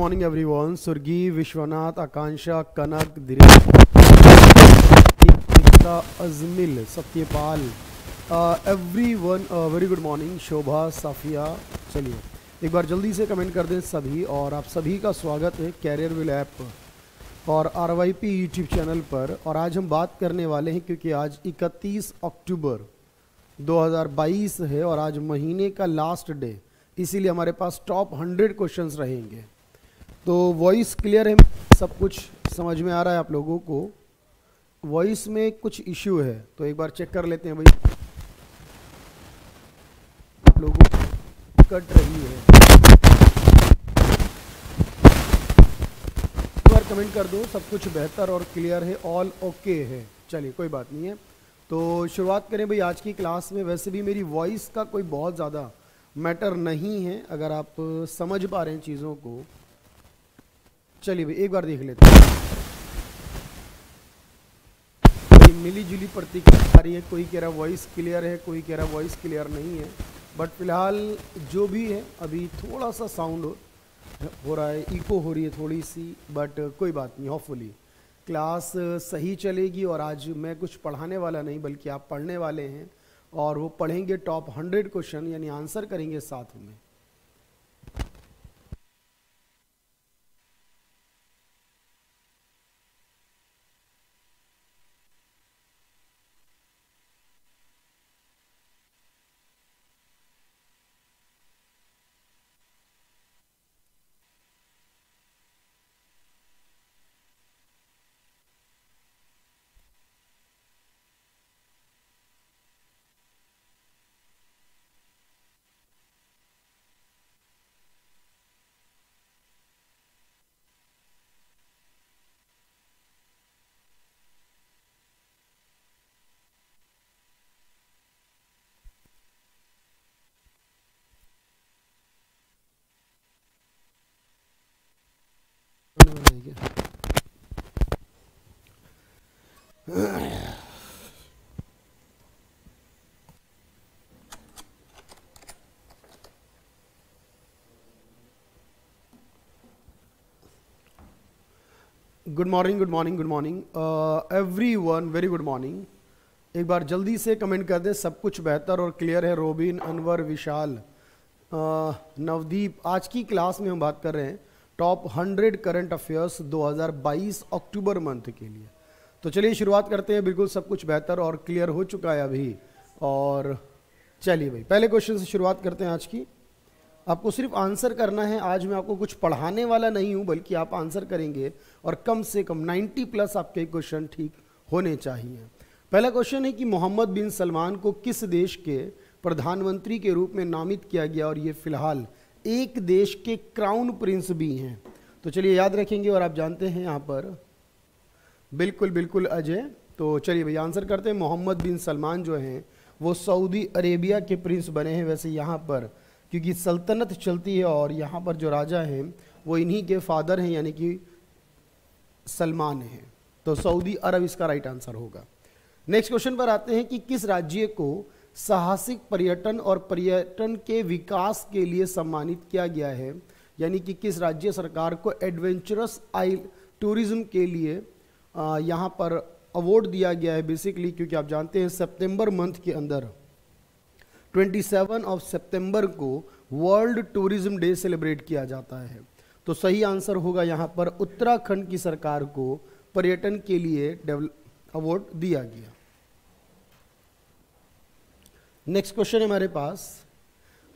everyone. Surgi, Vishwanath, Akansha, Kanak, Dinesh, Ekta, Azmil, Satyapal. Uh, everyone, uh, very good morning. शोभा साफिया चलिए एक बार जल्दी से कमेंट कर दें सभी और आप सभी का स्वागत है कैरियर विल ऐप और R Y P YouTube channel पर और आज हम बात करने वाले हैं क्योंकि आज 31 अक्टूबर 2022 है और आज महीने का लास्ट डे इसीलिए हमारे पास टॉप 100 क्वेश्चंस रहेंगे तो वॉइस क्लियर है, सब कुछ समझ में आ रहा है आप लोगों को। वॉइस में कुछ इश्यू है तो एक बार चेक कर लेते हैं भाई। आप लोगों को कट रही है। एक बार कमेंट कर दो, सब कुछ बेहतर और क्लियर है ऑल ओके है। चलिए, कोई बात नहीं है। तो शुरुआत करें भाई, आज की क्लास में वैसे भी मेरी वॉइस का कोई बहुत ज़्यादा मैटर नहीं है, अगर आप समझ पा रहे हैं चीज़ों को। चलिए भाई, एक बार देख लेते हैं। मिली जुली प्रतिक्रिया आ रही है, कोई कह रहा वॉइस क्लियर है, कोई कह रहा वॉइस क्लियर नहीं है। बट फ़िलहाल जो भी है, अभी थोड़ा सा साउंड हो रहा है इको हो रही है थोड़ी सी बट कोई बात नहीं होपफुली क्लास सही चलेगी और आज मैं कुछ पढ़ाने वाला नहीं, बल्कि आप पढ़ने वाले हैं, और वो पढ़ेंगे टॉप हंड्रेड क्वेश्चन यानी आंसर करेंगे साथ में। Good morning good morning good morning everyone very good morning एक बार जल्दी से कमेंट कर दें सब कुछ बेहतर और क्लियर है रोबिन अनवर विशाल uh, नवदीप आज की क्लास में हम बात कर रहे हैं top 100 current affairs 2022 October month के लिए. तो चलिए शुरुआत करते हैं बिल्कुल सब कुछ बेहतर और क्लियर हो चुका है अभी. और चलिए भाई पहले क्वेश्चन से शुरुआत करते हैं आज की. आपको सिर्फ़ आंसर करना है, आज मैं आपको कुछ पढ़ाने वाला नहीं हूँ, बल्कि आप आंसर करेंगे और कम से कम 90 प्लस आपके क्वेश्चन ठीक होने चाहिए। पहला क्वेश्चन है कि मोहम्मद बिन सलमान को किस देश के प्रधानमंत्री के रूप में नामित किया गया और ये फ़िलहाल एक देश के क्राउन प्रिंस भी हैं। तो चलिए याद रखेंगे और आप जानते हैं यहाँ पर। बिल्कुल बिल्कुल, अजय। तो चलिए भैया, आंसर करते हैं। मोहम्मद बिन सलमान जो हैं, वो सऊदी अरेबिया के प्रिंस बने हैं। वैसे यहाँ पर क्योंकि सल्तनत चलती है और यहाँ पर जो राजा हैं, वो इन्हीं के फादर हैं, यानी कि सलमान हैं। तो सऊदी अरब इसका राइट आंसर होगा। नेक्स्ट क्वेश्चन पर आते हैं कि किस राज्य को साहसिक पर्यटन और पर्यटन के विकास के लिए सम्मानित किया गया है? यानी कि किस राज्य सरकार को एडवेंचरस आई टूरिज़्म के लिए यहाँ पर अवार्ड दिया गया है बेसिकली क्योंकि आप जानते हैं सितंबर मंथ के अंदर 27 ऑफ़ सितंबर को वर्ल्ड टूरिज़्म डे सेलिब्रेट किया जाता है। तो सही आंसर होगा यहाँ पर, उत्तराखंड की सरकार को पर्यटन के लिए अवार्ड दिया गया। नेक्स्ट क्वेश्चन है हमारे पास।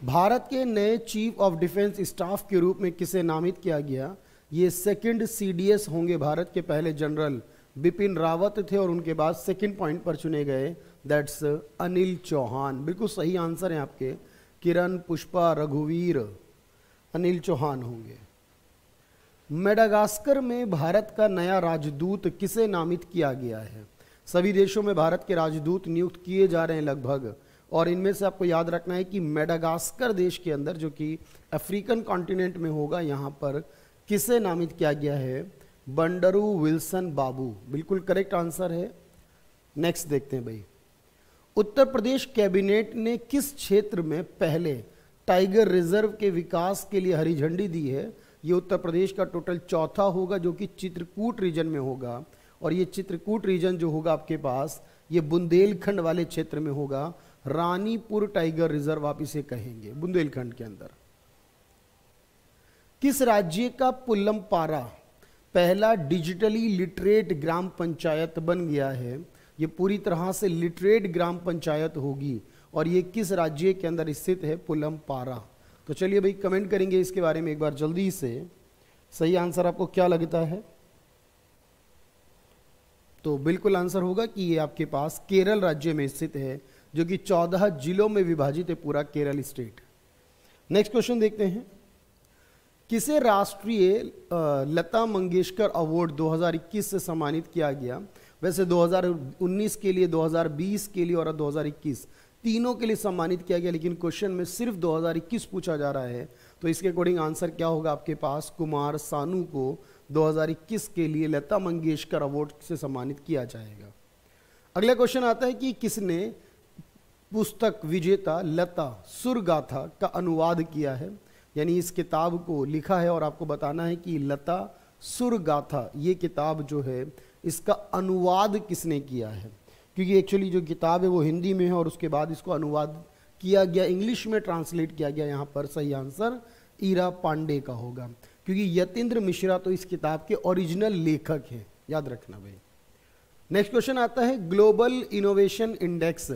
भारत के नए चीफ ऑफ़ डिफेंस स्टाफ के रूप में किसे नामित किया गया? ये सेकंड सीडीएस होंगे भारत के पहले जनरल बिपिन रावत थे और उनके बाद सेकंड पॉइंट पर चुने गए। दैट्स अनिल चौहान बिल्कुल सही आंसर है आपके। किरण, पुष्पा, रघुवीर, अनिल चौहान होंगे। मेडागास्कर में भारत का नया राजदूत किसे नामित किया गया है? सभी देशों में भारत के राजदूत नियुक्त किए जा रहे हैं लगभग। और इनमें से आपको याद रखना है कि मेडागास्कर देश के अंदर, जो कि अफ्रीकन कॉन्टिनेंट में होगा, यहाँ पर किसे नामित किया गया है? बंडरू विल्सन बाबू। बिल्कुल करेक्ट आंसर है। नेक्स्ट देखते हैं भाई। उत्तर प्रदेश कैबिनेट ने किस क्षेत्र में पहले टाइगर रिज़र्व के विकास के लिए हरी झंडी दी है? ये उत्तर प्रदेश का टोटल चौथा होगा, जो कि चित्रकूट रीजन में होगा। और ये चित्रकूट रीजन जो होगा आपके पास, ये बुंदेलखंड वाले क्षेत्र में होगा। रानीपुर टाइगर रिज़र्व आप इसे कहेंगे, बुंदेलखंड के अंदर। किस राज्य का पुल्लम पारा पहला डिजिटली लिटरेट ग्राम पंचायत बन गया है। ये पूरी तरह से लिटरेट ग्राम पंचायत होगी और ये किस राज्य के अंदर स्थित है पुलम पारा तो चलिए भाई कमेंट करेंगे इसके बारे में एक बार जल्दी से। सही आंसर आपको क्या लगता है? तो बिल्कुल आंसर होगा कि ये आपके पास केरल राज्य में स्थित है, जो कि चौदह जिलों में विभाजित है पूरा केरल स्टेट। नेक्स्ट क्वेश्चन देखते हैं। किसे राष्ट्रीय लता मंगेशकर अवार्ड 2021 से सम्मानित किया गया? वैसे 2019 के लिए 2020 के लिए और 2021 तीनों के लिए सम्मानित किया गया, लेकिन क्वेश्चन में सिर्फ़ 2021 पूछा जा रहा है। तो इसके अकॉर्डिंग आंसर क्या होगा आपके पास? कुमार सानू को 2021 के लिए लता मंगेशकर अवार्ड से सम्मानित किया जाएगा। अगला क्वेश्चन आता है कि किसने पुस्तक विजेता लता सुरगाथा का अनुवाद किया है? यानी इस किताब को लिखा है और आपको बताना है कि लता सुरगाथा, ये किताब जो है, इसका अनुवाद किसने किया है? क्योंकि एक्चुअली जो किताब है वो हिंदी में है और उसके बाद इसको अनुवाद किया गया इंग्लिश में ट्रांसलेट किया गया, यहाँ पर सही आंसर ईरा पांडे का होगा। क्योंकि यतेंद्र मिश्रा तो इस किताब के ओरिजिनल लेखक हैं। याद रखना भाई। नेक्स्ट क्वेश्चन आता है ग्लोबल इनोवेशन इंडेक्स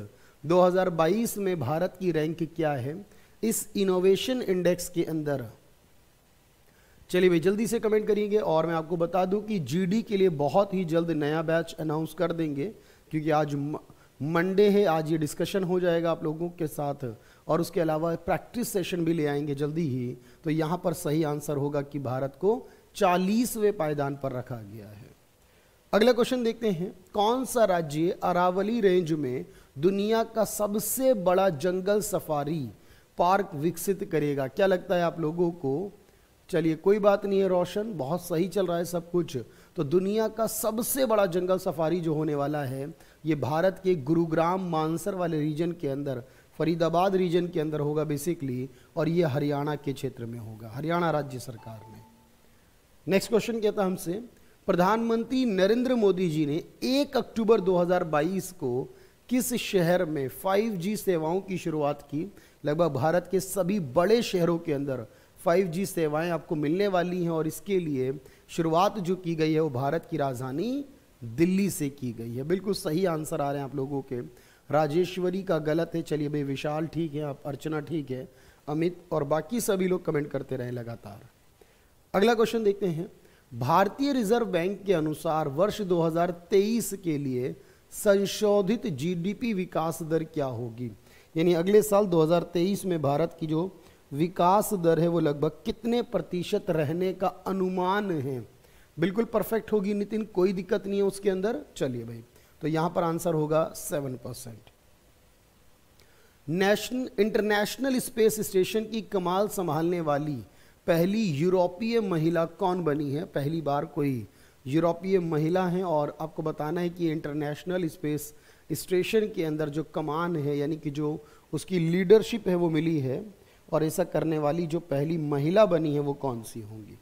2022 में भारत की रैंक क्या है? इस इनोवेशन इंडेक्स के अंदर। चलिए भाई, जल्दी से कमेंट करिएगा और मैं आपको बता दूँ कि जीडी के लिए बहुत ही जल्द नया बैच अनाउंस कर देंगे, क्योंकि आज मंडे है, आज ये डिस्कशन हो जाएगा आप लोगों के साथ। और उसके अलावा प्रैक्टिस सेशन भी ले आएँगे जल्दी ही। तो यहाँ पर सही आंसर होगा कि भारत को चालीसवें पायदान पर रखा गया है। अगला क्वेश्चन देखते हैं। कौन सा राज्य अरावली रेंज में दुनिया का सबसे बड़ा जंगल सफारी पार्क विकसित करेगा। क्या लगता है आप लोगों को? चलिए, कोई बात नहीं है रोशन, बहुत सही चल रहा है सब कुछ। तो दुनिया का सबसे बड़ा जंगल सफारी जो होने वाला है, ये भारत के गुरुग्राम मानसर वाले रीजन के अंदर, फरीदाबाद रीजन के अंदर होगा बेसिकली और ये हरियाणा के क्षेत्र में होगा, हरियाणा राज्य सरकार में। नेक्स्ट क्वेश्चन कहता हमसे, प्रधानमंत्री नरेंद्र मोदी जी ने 1 अक्टूबर 2022 को किस शहर में 5G सेवाओं की शुरुआत की? लगभग भारत के सभी बड़े शहरों के अंदर 5G सेवाएँ आपको मिलने वाली हैं और इसके लिए शुरुआत जो की गई है वो भारत की राजधानी दिल्ली से की गई है। बिल्कुल सही आंसर आ रहे हैं आप लोगों के। राजेश्वरी का गलत है, चलिए भाई विशाल ठीक है, आप अर्चना ठीक है, अमित और बाकी सभी लोग कमेंट करते रहे लगातार। अगला क्वेश्चन देखते हैं। भारतीय रिज़र्व बैंक के अनुसार वर्ष 2023 के लिए संशोधित जीडीपी विकास दर क्या होगी? यानी अगले साल 2023 में भारत की जो विकास दर है वो लगभग कितने प्रतिशत रहने का अनुमान है? बिल्कुल परफेक्ट होगी नितिन, कोई दिक्कत नहीं है उसके अंदर। चलिए भाई तो यहाँ पर आंसर होगा seven percent. National international space station की कमाल संभालने वाली पहली यूरोपीय महिला कौन बनी है? पहली बार कोई यूरोपीय महिला है और आपको बताना है कि इंटरनेशनल स्पेस स्टेशन के अंदर जो कमान है, यानी कि जो उसकी लीडरशिप है वो मिली है, और ऐसा करने वाली जो पहली महिला बनी है वो कौन सी होंगी?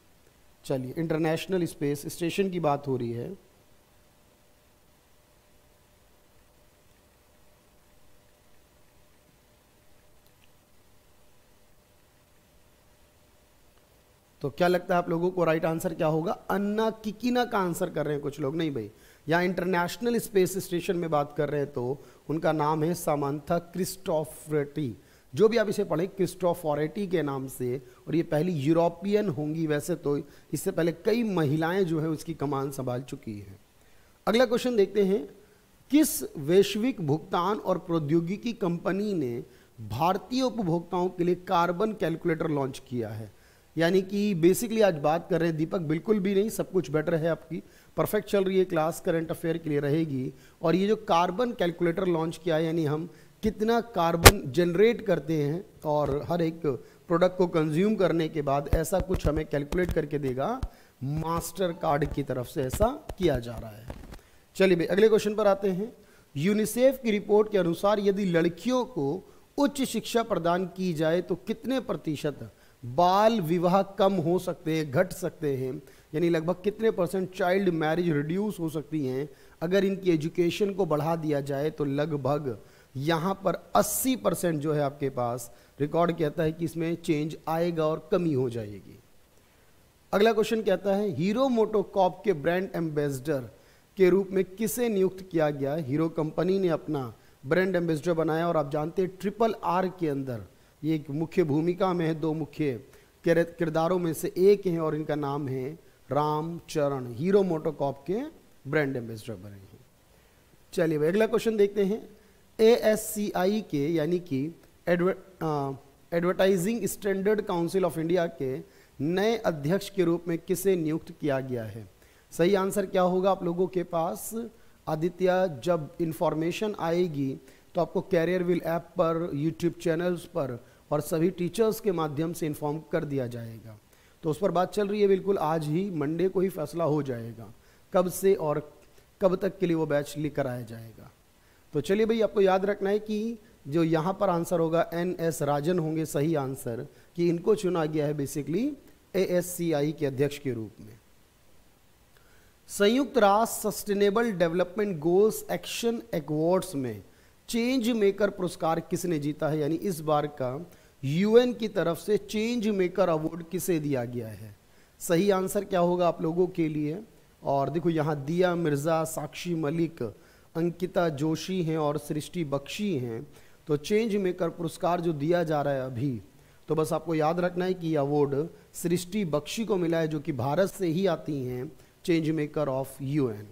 चलिए इंटरनेशनल स्पेस स्टेशन की बात हो रही है। तो क्या लगता है आप लोगों को राइट आंसर क्या होगा? अन्ना किकिना का आंसर कर रहे हैं कुछ लोग, नहीं भाई। या इंटरनेशनल स्पेस स्टेशन में बात कर रहे हैं तो उनका नाम है सामांथा क्रिस्टोफ्रेटी। जो भी आप इसे पढ़ें, क्रिस्टोफोरेटी के नाम से, और ये पहली यूरोपियन होंगी वैसे तो इससे पहले कई महिलाएँ जो है उसकी कमान संभाल चुकी हैं। अगला क्वेश्चन देखते हैं, किस वैश्विक भुगतान और प्रौद्योगिकी कंपनी ने भारतीय उपभोक्ताओं के लिए कार्बन कैलकुलेटर लॉन्च किया है? यानी कि बेसिकली आज बात कर रहे हैं दीपक, बिल्कुल भी नहीं, सब कुछ बेटर है आपकी। परफेक्ट चल रही है क्लास करंट अफेयर के लिए रहेगी। और ये जो कार्बन कैलकुलेटर लॉन्च किया है, यानी हम कितना कार्बन जनरेट करते हैं और हर एक प्रोडक्ट को कंज्यूम करने के बाद ऐसा कुछ हमें कैलकुलेट करके देगा मास्टर कार्ड की तरफ़ से ऐसा किया जा रहा है। चलिए भाई, अगले क्वेश्चन पर आते हैं। यूनिसेफ की रिपोर्ट के अनुसार यदि लड़कियों को उच्च शिक्षा प्रदान की जाए तो कितने प्रतिशत बाल विवाह कम हो सकते हैं, घट सकते हैं। यानी लगभग कितने परसेंट चाइल्ड मैरिज रिड्यूस हो सकती हैं? अगर इनकी एजुकेशन को बढ़ा दिया जाए तो लगभग यहाँ पर 80 परसेंट जो है आपके पास रिकॉर्ड कहता है कि इसमें चेंज आएगा और कमी हो जाएगी। अगला क्वेश्चन कहता है, हीरो मोटोकॉप के ब्रांड एम्बेसडर के रूप में किसे नियुक्त किया गया? हीरो कंपनी ने अपना ब्रांड एम्बेसडर बनाया और आप जानते हैं ट्रिपल आर के अंदर ये मुख्य भूमिका में है, दो मुख्य किरदारों में से एक हैं और इनका नाम है रामचरण हीरो मोटोकॉप के ब्रांड एम्बेसडर बने हैं। चलिए भाई अगला क्वेश्चन देखते हैं। ए एस सी आई के, यानी कि advertising standard council of India के नए अध्यक्ष के रूप में किसे नियुक्त किया गया है? सही आंसर क्या होगा आप लोगों के पास? आदित्य, जब इंफॉर्मेशन आएगी तो आपको कैरियर विल ऐप पर यूट्यूब चैनल्स पर और सभी टीचर्स के माध्यम से इन्फॉर्म कर दिया जाएगा। तो उस पर बात चल रही है बिल्कुल, आज ही मंडे को ही फैसला हो जाएगा। कब से और कब तक के लिए वो बैच लेकर आया जाएगा। तो चलिए भाई, आपको याद रखना है कि जो यहाँ पर आंसर होगा एन एस राजन होंगे सही आंसर कि इनको चुना गया है बेसिकली ए के अध्यक्ष के रूप में। संयुक्त राष्ट्र sustainable development goals action awards में चेंज मेकर पुरस्कार किसने जीता है? यानी इस बार का यूएन की तरफ़ से चेंज मेकर अवार्ड किसे दिया गया है? सही आंसर क्या होगा आप लोगों के लिए? और देखो, यहाँ दिया मिर्ज़ा, साक्षी मलिक, अंकिता जोशी हैं और सृष्टि बख्शी हैं। तो चेंज मेकर पुरस्कार जो दिया जा रहा है अभी तो बस आपको याद रखना है कि अवार्ड सृष्टि बख्शी को मिला है, जो कि भारत से ही आती हैं, change maker of UN.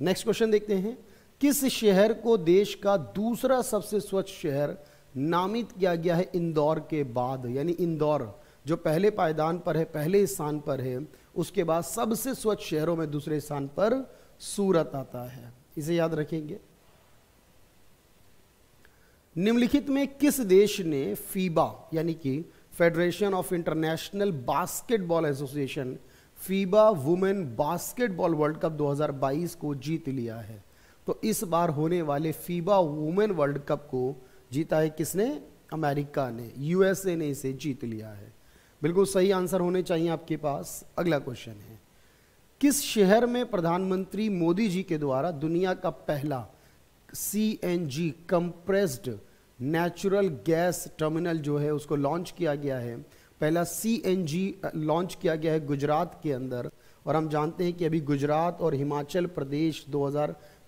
Next question देखते हैं। किस शहर को देश का दूसरा सबसे स्वच्छ शहर नामित किया गया है इंदौर के बाद? यानी इंदौर, जो पहले पायदान पर है, पहले स्थान पर है, उसके बाद सबसे स्वच्छ शहरों में दूसरे स्थान पर सूरत आता है। इसे याद रखेंगे। निम्नलिखित में किस देश ने फीबा, यानी कि federation of international basketball association FIBA women basketball world cup 2022 को जीत लिया है? तो इस बार होने वाले फीबा वुमेन वर्ल्ड कप को जीता है किसने? अमेरिका ने। यूएसए ने इसे जीत लिया है। बिल्कुल सही आंसर होने चाहिए आपके पास। अगला क्वेश्चन है। किस शहर में प्रधानमंत्री मोदी जी के द्वारा दुनिया का पहला C N G compressed natural gas terminal जो है, उसको लॉन्च किया गया है? पहला सी एन जी लॉन्च किया गया है गुजरात के अंदर। और हम जानते हैं कि अभी गुजरात और हिमाचल प्रदेश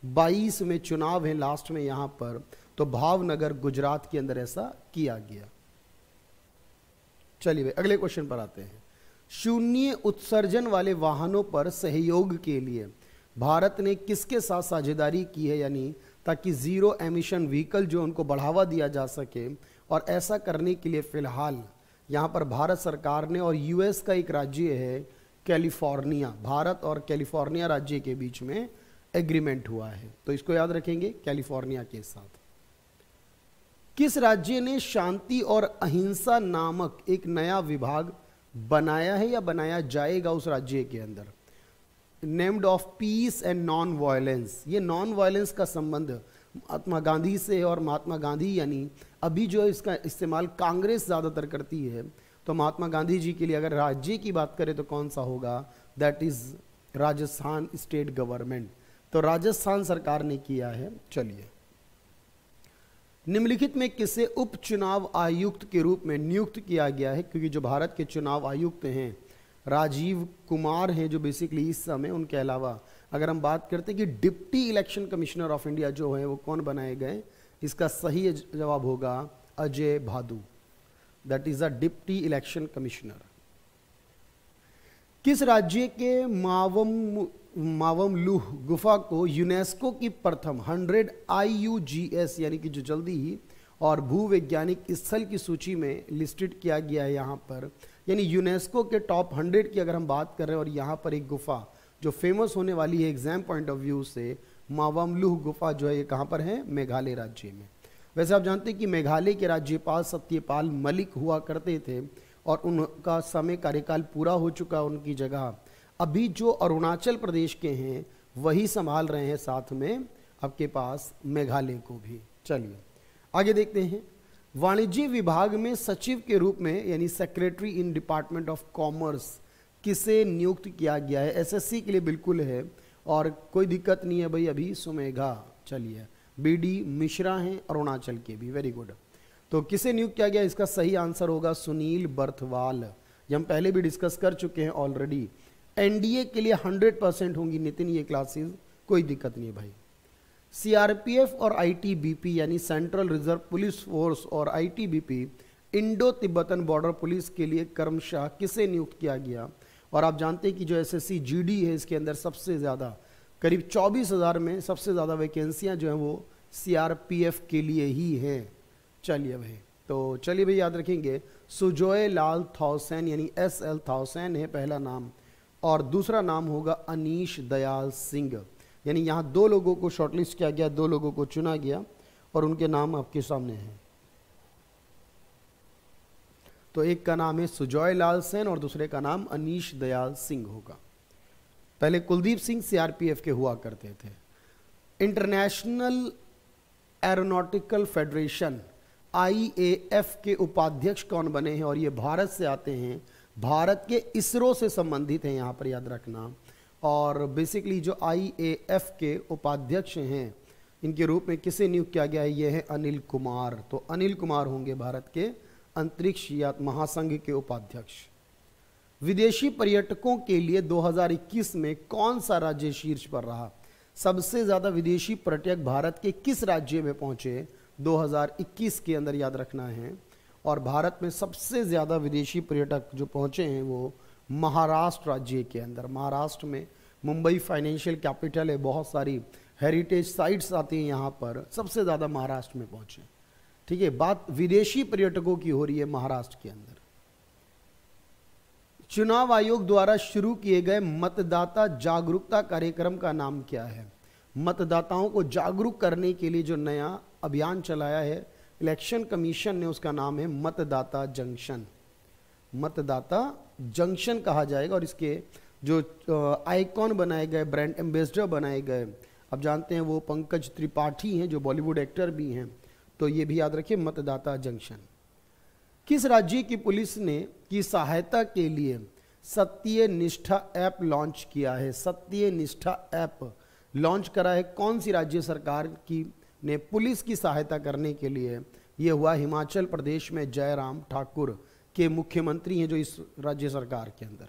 2022 में चुनाव है लास्ट में यहाँ पर तो भावनगर गुजरात के अंदर ऐसा किया गया। चलिए अगले क्वेश्चन पर आते हैं। शून्य उत्सर्जन वाले वाहनों पर सहयोग के लिए भारत ने किसके साथ साझेदारी की है, यानी ताकि ज़ीरो एमिशन व्हीकल जो उनको बढ़ावा दिया जा सके, और ऐसा करने के लिए फ़िलहाल यहाँ पर भारत सरकार ने और यूएस का एक राज्य है कैलिफ़ोर्निया भारत और कैलिफ़ोर्निया राज्य के बीच में एग्रीमेंट हुआ है। तो इसको याद रखेंगे कैलिफ़ोर्निया के साथ। किस राज्य ने शांति और अहिंसा नामक एक नया विभाग बनाया है या बनाया जाएगा उस राज्य के अंदर? Named of peace and non violence ये नॉन वायलेंस का संबंध महात्मा गांधी से और महात्मा गांधी यानी अभी जो इसका इस्तेमाल कांग्रेस ज़्यादातर करती है तो महात्मा गांधी जी के लिए अगर राज्य की बात करें तो कौन सा होगा? That is Rajasthan state government तो राजस्थान सरकार ने किया है। चलिए। निम्नलिखित में किसे उपचुनाव आयुक्त के रूप में नियुक्त किया गया है? क्योंकि जो भारत के चुनाव आयुक्त हैं, राजीव कुमार हैं, जो बेसिकली इस समय उनके अलावा, अगर हम बात करते हैं कि deputy election commissioner of India जो है, वो कौन बनाए गए? इसका सही जवाब होगा Ajay Bhadu. That is a deputy election commissioner. किस राज्य के मावम मावमलूह गुफा को यूनेस्को की प्रथम 100 आईयूजीएस यानी कि जो जल्दी ही और भूवैज्ञानिक स्थल की सूची में लिस्टेड किया गया है यहाँ पर। यानी यूनेस्को के टॉप 100 की अगर हम बात कर रहे हैं और यहाँ पर एक गुफा जो फ़ेमस होने वाली है एग्ज़ाम पॉइंट ऑफ़ व्यू से मावामलुह गुफा जो है ये कहाँ पर है? मेघालय राज्य में। वैसे आप जानते हैं कि मेघालय के राज्यपाल सत्यपाल मलिक हुआ करते थे। और उनका समय कार्यकाल पूरा हो चुका उनकी जगह। अभी जो अरुणाचल प्रदेश के हैं, वही संभाल रहे हैं साथ में आपके पास मेघालय को भी। चलिए, आगे देखते हैं। वाणिज्य विभाग में सचिव के रूप में, यानी secretary in department of commerce किसे नियुक्त किया गया है? एसएससी के लिए बिल्कुल है और कोई दिक्कत नहीं है भाई, अभी सुमेघा। चलिए बीडी मिश्रा हैं अरुणाचल के भी। वेरी गुड तो किसे नियुक्त किया गया? इसका सही आंसर होगा सुनील बर्थवाल। ये हम पहले भी डिस्कस कर चुके हैं ऑलरेडी एनडीए के लिए 100 परसेंट होंगी नितिन, ये क्लासेस कोई दिक्कत नहीं है भाई। सीआरपीएफ और आईटीबीपी यानी सेंट्रल रिज़र्व पुलिस फोर्स और ITBP Indo Tibetan border police के लिए कर्मशाह किसे नियुक्त किया गया? और आप जानते हैं कि जो एसएससी जीडी है, इसके अंदर सबसे ज़्यादा, करीब चौबीस हज़ार में सबसे ज़्यादा वैकेंसियाँ जो हैं वो सीआरपीएफ के लिए ही हैं। चलिए भाई तो चलिए भाई याद रखेंगे, सुजोय लाल थाउसैन यानी एस एल थाउसैन है पहला नाम, और दूसरा नाम होगा अनीश दयाल सिंह। यानी यहाँ दो लोगों को शॉर्टलिस्ट किया गया, दो लोगों को चुना गया, और उनके नाम आपके सामने हैं। तो एक का नाम है सुजॉय लाल सेन, और दूसरे का नाम अनीश दयाल सिंह होगा। पहले कुलदीप सिंह सीआरपीएफ के हुआ करते थे। इंटरनेशनल एरोनॉटिकल फेडरेशन आईएएफ के उपाध्यक्ष कौन बने हैं और ये भारत से आते हैं? भारत के इसरो से संबंधित हैं, यहाँ पर याद रखना। और बेसिकली जो आईएएफ के उपाध्यक्ष हैं, इनके रूप में किसे नियुक्त किया गया है? ये है अनिल कुमार। तो अनिल कुमार होंगे भारत के अंतरिक्ष या महासंघ के उपाध्यक्ष। विदेशी पर्यटकों के लिए 2021 में कौन सा राज्य शीर्ष पर रहा? सबसे ज़्यादा विदेशी पर्यटक भारत के किस राज्य में पहुँचे? 2021 के अंदर याद रखना है। और भारत में सबसे ज़्यादा विदेशी पर्यटक जो पहुँचे हैं वो महाराष्ट्र राज्य के अंदर। महाराष्ट्र में मुंबई फाइनेंशियल कैपिटल है, बहुत सारी हेरिटेज साइट्स आती हैं यहाँ पर, सबसे ज़्यादा महाराष्ट्र में पहुँचे। ठीक है, बात विदेशी पर्यटकों की हो रही है महाराष्ट्र के अंदर। चुनाव आयोग द्वारा शुरू किए गए मतदाता जागरूकता कार्यक्रम का नाम क्या है? मतदाताओं को जागरूक करने के लिए जो नया अभियान चलाया है। इलेक्शन कमीशन ने उसका नाम है मतदाता जंक्शन। मतदाता जंक्शन कहा जाएगा और इसके जो आइकॉन बनाए गए, ब्रांड एम्बेसडर बनाए गए अब जानते हैं वो पंकज त्रिपाठी हैं, जो बॉलीवुड एक्टर भी हैं। तो ये भी याद रखिए, मतदाता जंक्शन। किस राज्य की पुलिस ने, की सहायता के लिए सत्य निष्ठा ऐप लॉन्च किया है? सत्य निष्ठा ऐप लॉन्च करा है। कौन सी राज्य सरकार की ने पुलिस की सहायता करने के लिए, ये हुआ हिमाचल प्रदेश में जयराम ठाकुर के मुख्यमंत्री हैं जो इस राज्य सरकार के अंदर।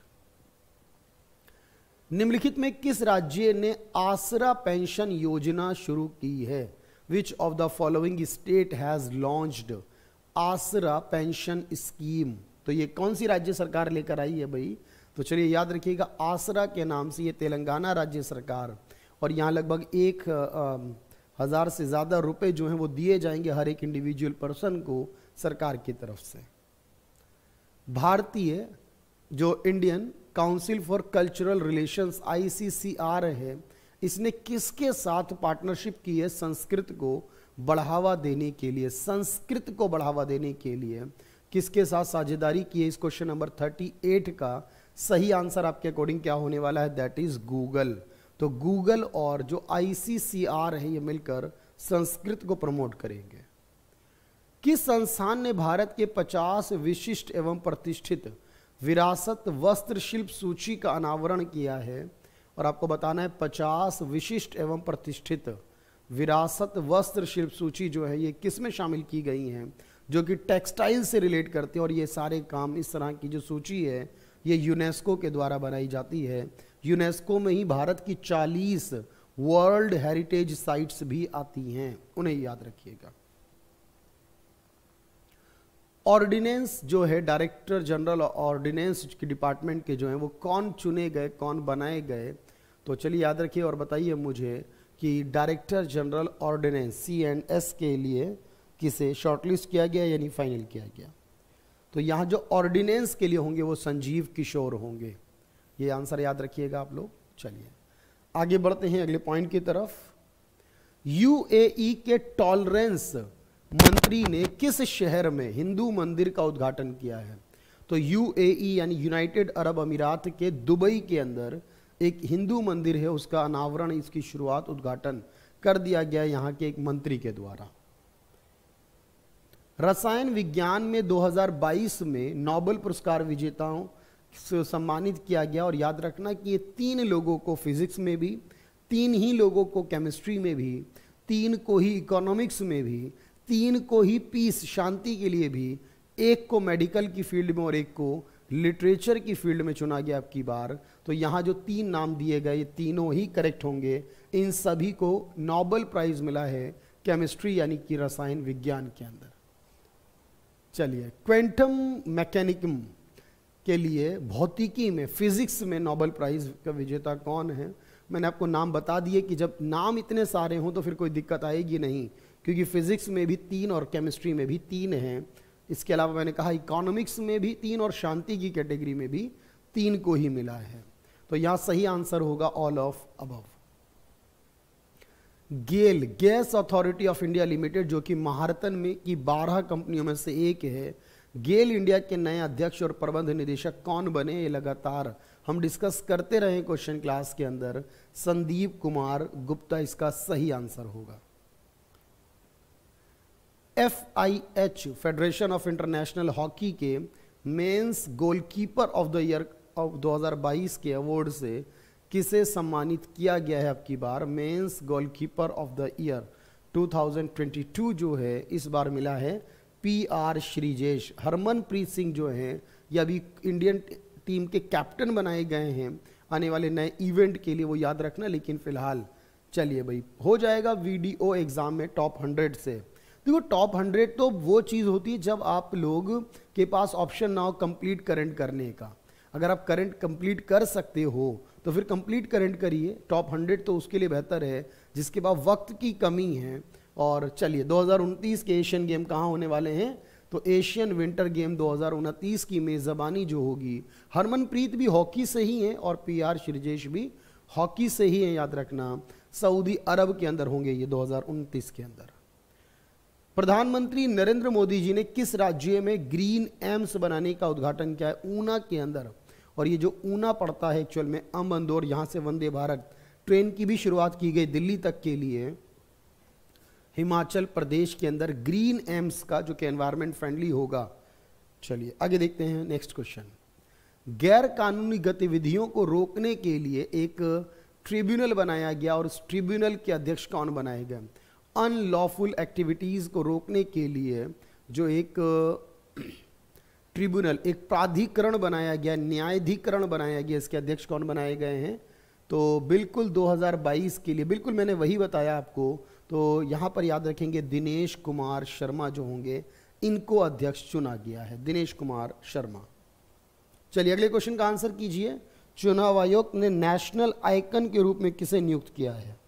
निम्नलिखित में किस राज्य ने आसरा पेंशन योजना शुरू की है? Which of the following state has launched Aasara pension scheme? तो ये कौन सी राज्य सरकार लेकर आई है भाई? तो चलिए याद रखिएगा, आसरा के नाम से ये तेलंगाना राज्य सरकार, और यहाँ लगभग एक हज़ार से ज़्यादा रुपए जो हैं वो दिए जाएँगे हर एक इंडिविजुअल पर्सन को सरकार की तरफ़ से। भारतीय जो Indian council for cultural relations ICCR है, इसने किसके साथ पार्टनरशिप की है? संस्कृत को बढ़ावा देने के लिए, संस्कृत को बढ़ावा देने के लिए। किसके साथ साझेदारी की है? इस क्वेश्चन नंबर थर्टी एट का सही आंसर आपके अकॉर्डिंग क्या होने वाला है? दैट इज़ गूगल तो गूगल और जो आईसीसीआर है ये मिलकर संस्कृत को प्रमोट करेंगे। किस संस्थान ने भारत के 50 विशिष्ट एवं प्रतिष्ठित विरासत वस्त्र शिल्प सूची का अनावरण किया है? और आपको बताना है 50 विशिष्ट एवं प्रतिष्ठित विरासत वस्त्र शिल्प सूची जो है ये किसमें शामिल की गई हैं, जो कि टेक्सटाइल से रिलेट करते हैं और ये सारे काम इस तरह की जो सूची है, ये यूनेस्को के द्वारा बनाई जाती है। यूनेस्को में ही भारत की 40 वर्ल्ड हेरिटेज साइट्स भी आती हैं। उन्हें याद रखिएगा। ऑर्डिनेंस जो है, डायरेक्टर जनरल ऑर्डिनेंस के डिपार्टमेंट के जो हैं, वो कौन चुने गए, कौन बनाए गए? तो चलिए याद रखिए और बताइए मुझे कि director general ordnance, C and S के लिए किसे शॉर्टलिस्ट किया गया यानी फाइनल किया गया? तो यहाँ जो ऑर्डिनेंस के लिए होंगे, वो संजीव किशोर होंगे। ये आंसर याद रखिएगा आप लोग। चलिए, आगे बढ़ते हैं अगले पॉइंट की तरफ़। यूएई के टॉलरेंस मंत्री ने किस शहर में हिंदू मंदिर का उद्घाटन किया है? तो यूएई यानी यूनाइटेड अरब अमीरात के दुबई के अंदर एक हिंदू मंदिर है, उसका अनावरण, इसकी शुरुआत उद्घाटन कर दिया गया यहाँ के एक मंत्री के द्वारा। रसायन विज्ञान में 2022 में नोबेल पुरस्कार विजेताओं सम्मानित किया गया और याद रखना कि ये तीन लोगों को फिजिक्स में भी, तीन ही लोगों को केमिस्ट्री में भी, तीन को ही इकोनॉमिक्स में भी, तीन को ही पीस शांति के लिए भी, एक को मेडिकल की फ़ील्ड में और एक को लिटरेचर की फ़ील्ड में चुना गया आपकी बार। तो यहाँ जो तीन नाम दिए गए तीनों ही करेक्ट होंगे। इन सभी को नोबल प्राइज मिला है केमिस्ट्री यानी कि रसायन विज्ञान के अंदर। चलिए क्वेंटम मैकेनिकम के लिए भौतिकी में फिजिक्स में नोबल प्राइज का विजेता कौन है? मैंने आपको नाम बता दिए कि जब नाम इतने सारे हों तो फिर कोई दिक्कत आएगी नहीं, क्योंकि फिजिक्स में भी तीन और केमिस्ट्री में भी तीन हैं। इसके अलावा मैंने कहा इकोनॉमिक्स में भी तीन और शांति की कैटेगरी में भी तीन को ही मिला है। तो यहाँ सही आंसर होगा all of above GAIL gas authority of India limited जो कि महारतन में की 12 कंपनियों में से एक है गेल इंडिया के नए अध्यक्ष और प्रबंध निदेशक कौन बने ये लगातार हम डिस्कस करते रहे क्वेश्चन क्लास के अंदर। संदीप कुमार गुप्ता, इसका सही आंसर होगा। F I H federation of international hockey के men's goalkeeper of the year of 2022 के अवार्ड से किसे सम्मानित किया गया है अब की बार? Men's goalkeeper of the year 2022 जो है, इस बार मिला है पी आर श्रीजेश, हरमनप्रीत सिंह जो हैं, ये अभी इंडियन टीम के कैप्टन बनाए गए हैं, आने वाले नए इवेंट के लिए वो याद रखना, लेकिन फ़िलहाल चलिए भाई, हो जाएगा वीडियो एग्ज़ाम में टॉप हंड्रेड से। देखो, टॉप हंड्रेड तो वो चीज़ होती है जब आप लोग के पास ऑप्शन ना हो कंप्लीट करंट करने का। अगर आप करंट कंप्लीट कर सकते हो तो फिर कंप्लीट करंट करिए। टॉप हंड्रेड तो उसके लिए बेहतर है, जिसके बाद वक्त की कमी है और चलिए, दो हज़ार उनतीस के एशियन गेम कहाँ होने वाले हैं? तो एशियन विंटर गेम दो हज़ार उनतीस की मेज़बानी जो होगी। हरमनप्रीत भी हॉकी से ही हैं और पी आर श्रीजेश भी हॉकी से ही हैं, याद रखना। सऊदी अरब के अंदर होंगे ये 2029 के अंदर। प्रधानमंत्री नरेंद्र मोदी जी ने किस राज्य में ग्रीन एम्स बनाने का उद्घाटन किया है? ऊना के अंदर। और ये जो ऊना पड़ता है एक्चुअल में, अम अंदौर यहाँ से वंदे भारत। ट्रेन की भी शुरुआत की गई दिल्ली तक के लिए। हिमाचल प्रदेश के अंदर ग्रीन एम्स का, जो कि एनवायरमेंट फ्रेंडली होगा। चलिए, आगे देखते हैं नेक्स्ट क्वेश्चन गैर कानूनी गतिविधियों को रोकने के लिए एक ट्रिब्यूनल बनाया गया और उस ट्रिब्यूनल के अध्यक्ष कौन बनाए गए? अनलॉफुल एक्टिविटीज़ को रोकने के लिए जो एक ट्रिब्यूनल एक प्राधिकरण बनाया गया, न्यायाधिकरण बनाया गया, इसके अध्यक्ष कौन बनाए गए हैं? तो बिल्कुल 2022 के लिए, बिल्कुल मैंने वही बताया आपको तो यहाँ पर याद रखेंगे, दिनेश कुमार शर्मा जो होंगे, इनको अध्यक्ष चुना गया है। दिनेश कुमार शर्मा। चलिए, अगले क्वेश्चन का आंसर कीजिए। चुनाव आयोग ने नेशनल आइकन के रूप में किसे नियुक्त किया है?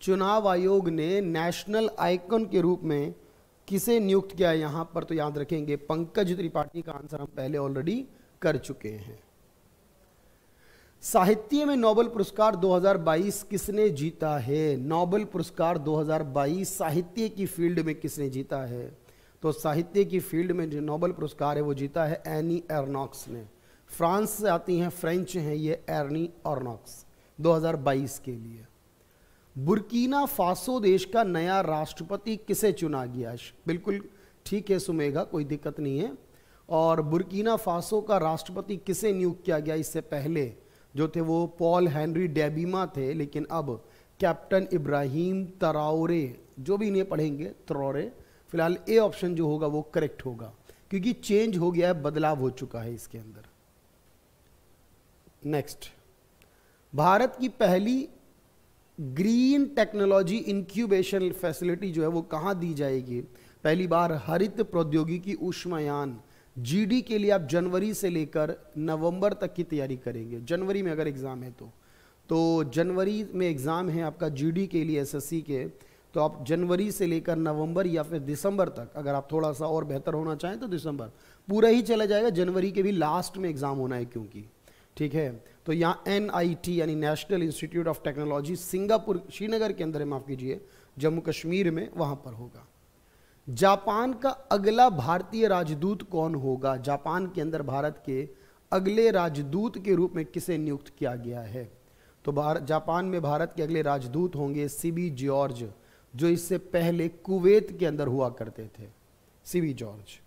चुनाव आयोग ने नेशनल आइकन के रूप में किसे नियुक्त किया है? यहाँ पर तो याद रखेंगे, पंकज त्रिपाठी का आंसर हम पहले ऑलरेडी कर चुके हैं। साहित्य में नोबेल पुरस्कार 2022 किसने जीता है? नोबेल पुरस्कार 2022 साहित्य की फ़ील्ड में किसने जीता है? तो साहित्य की फ़ील्ड में जो नोबेल पुरस्कार है, वो जीता है एनी एरनॉक्स ने। फ्रांस से आती हैं, फ्रेंच हैं, ये एर्नी ऑर्नॉक्स 2022 के लिए। बुरकीना फासो देश का नया राष्ट्रपति किसे चुना गया? बिल्कुल ठीक है सुमेगा कोई दिक्कत नहीं है। और बुरकीना फासो का राष्ट्रपति किसे नियुक्त किया गया? इससे पहले जो थे वो पॉल हेनरी डेबीमा थे, लेकिन अब कैप्टन इब्राहिम तराउरे, जो भी इन्हें पढ़ेंगे, तराउरे, फ़िलहाल ए ऑप्शन जो होगा वो करेक्ट होगा, क्योंकि चेंज हो गया है, बदलाव हो चुका है इसके अंदर। नेक्स्ट भारत की पहली ग्रीन टेक्नोलॉजी इंक्यूबेशन फैसिलिटी जो है वो कहाँ दी जाएगी? पहली बार हरित प्रौद्योगिकी उष्मायान जीडी के लिए आप जनवरी से लेकर नवंबर तक की तैयारी करेंगे। जनवरी में अगर एग्ज़ाम है तो। तो जनवरी में एग्ज़ाम है आपका जीडी के लिए एसएससी के तो आप जनवरी से लेकर नवंबर या फिर दिसंबर तक, अगर आप थोड़ा सा और बेहतर होना चाहें तो दिसंबर, पूरा ही चला जाएगा। जनवरी के भी लास्ट में एग्ज़ाम होना है क्योंकि। ठीक है? तो यहाँ एन यानी national institute of technology Singapore, Srinagar के अंदर माफ़ कीजिए जम्मू कश्मीर में वहाँ पर होगा। जापान का अगला भारतीय राजदूत कौन होगा? जापान के अंदर भारत के अगले राजदूत के रूप में किसे नियुक्त किया गया है? तो जापान में भारत के अगले राजदूत होंगे सीबी जॉर्ज, जो इससे पहले कुवैत के अंदर हुआ करते थे। C V George.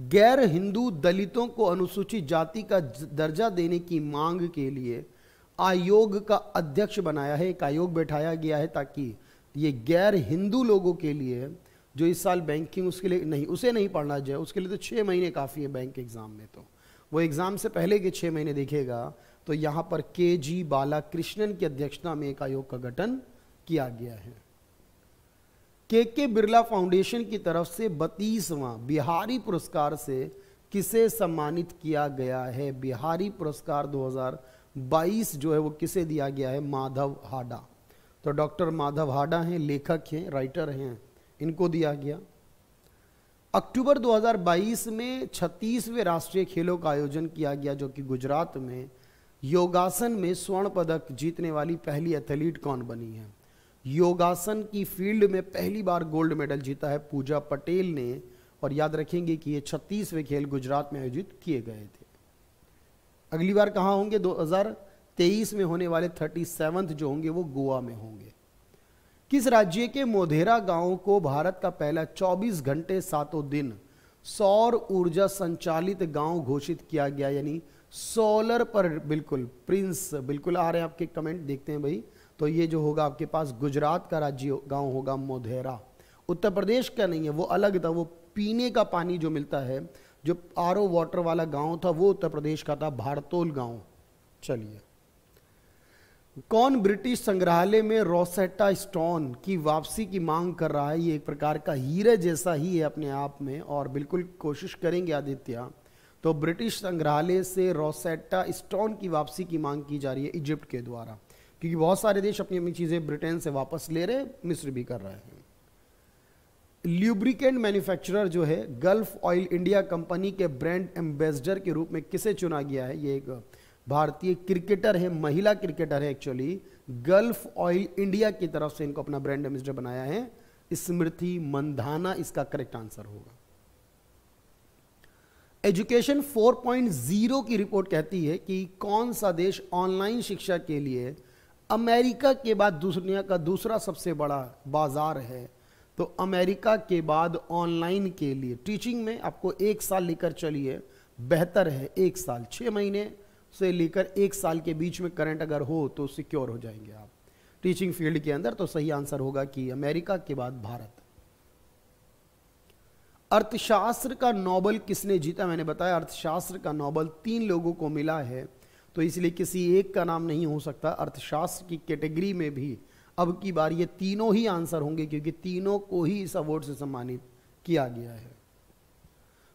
गैर हिंदू दलितों को अनुसूचित जाति का दर्जा देने की मांग के लिए आयोग का अध्यक्ष बनाया है। एक आयोग बैठाया गया है ताकि ये गैर हिंदू लोगों के लिए जो इस साल बैंकिंग उसके लिए नहीं, उसे नहीं पढ़ना चाहिए उसके लिए तो छः महीने काफ़ी है बैंक एग्ज़ाम में तो। वो एग्ज़ाम से पहले के छः महीने देखेगा तो यहाँ पर के जी बालाकृष्णन की अध्यक्षता में एक आयोग का गठन किया गया है। के के बिरला फाउंडेशन की तरफ़ से बत्तीसवां बिहारी पुरस्कार से किसे सम्मानित किया गया है? बिहारी पुरस्कार 2022 जो है वो किसे दिया गया है? माधव हाडा। तो डॉक्टर माधव हाडा हैं, लेखक हैं राइटर हैं, इनको दिया गया। अक्टूबर 2022 में 36वें राष्ट्रीय खेलों का आयोजन किया गया, जो कि गुजरात में योगासन में स्वर्ण पदक जीतने वाली पहली एथलीट कौन बनी है? योगासन की फ़ील्ड में पहली बार गोल्ड मेडल जीता है पूजा पटेल ने, और याद रखेंगे कि ये छत्तीसवें खेल गुजरात में आयोजित किए गए थे। अगली बार कहाँ होंगे? 2023 में होने वाले थर्टी सेवंथ जो होंगे, वो गोवा में होंगे। किस राज्य के मोधेरा गाँव को भारत का पहला 24 घंटे सातों दिन सौर ऊर्जा संचालित गाँव घोषित किया गया? यानी सोलर पर बिल्कुल, प्रिंस, बिल्कुल आ रहे हैं आपके कमेंट, देखते हैं भाई। तो ये जो होगा आपके पास, गुजरात का राज्य गाँव होगा मोधेरा। उत्तर प्रदेश का नहीं है, वो अलग था, वो पीने का पानी जो मिलता है, जो आरओ वाटर वाला गाँव था, वो उत्तर प्रदेश का था, भारतोल गाँव। चलिए। कौन ब्रिटिश संग्रहालय में रोसेटा स्टोन की वापसी की मांग कर रहा है? ये एक प्रकार का हीरे जैसा ही है अपने आप में, और बिल्कुल कोशिश करेंगे आदित्य। तो ब्रिटिश संग्रहालय से रोसेटा स्टोन की वापसी की मांग की जा रही है इजिप्ट के द्वारा, क्योंकि बहुत सारे देश अपनी अपनी चीज़ें ब्रिटेन से वापस ले रहे, मिस्र भी कर रहे हैं। ल्यूब्रिकेंट मैन्युफैक्चरर जो है गल्फ ऑयल इंडिया कंपनी के ब्रांड एम्बेसडर के रूप में किसे चुना गया है? ये एक भारतीय क्रिकेटर है, महिला क्रिकेटर है एक्चुअली गल्फ ऑयल इंडिया की तरफ़ से इनको अपना ब्रांड एम्बेसडर बनाया है। स्मृति मंधाना, इसका करेक्ट आंसर होगा। एजुकेशन 4.0 की रिपोर्ट कहती है कि कौन सा देश ऑनलाइन शिक्षा के लिए अमेरिका के बाद दुनिया का दूसरा सबसे बड़ा बाज़ार है? तो अमेरिका के बाद ऑनलाइन के लिए टीचिंग में आपको एक साल लेकर चलिए, बेहतर है एक साल छः महीने। से लेकर एक साल के बीच में करंट अगर हो तो सिक्योर हो जाएँगे आप। टीचिंग फ़ील्ड के अंदर तो सही आंसर होगा कि अमेरिका के बाद भारत। अर्थशास्त्र का नोबल किसने जीता मैंने बताया, अर्थशास्त्र का नोबल तीन लोगों को मिला है तो इसलिए किसी एक का नाम नहीं हो सकता। अर्थशास्त्र की कैटेगरी में भी अब की बार ये तीनों ही आंसर होंगे, क्योंकि तीनों को ही इस अवार्ड से सम्मानित किया गया है।